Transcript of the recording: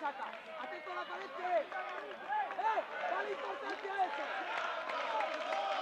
saca. Atento a la pared ¡Eh! ¡Dale importancia a eso!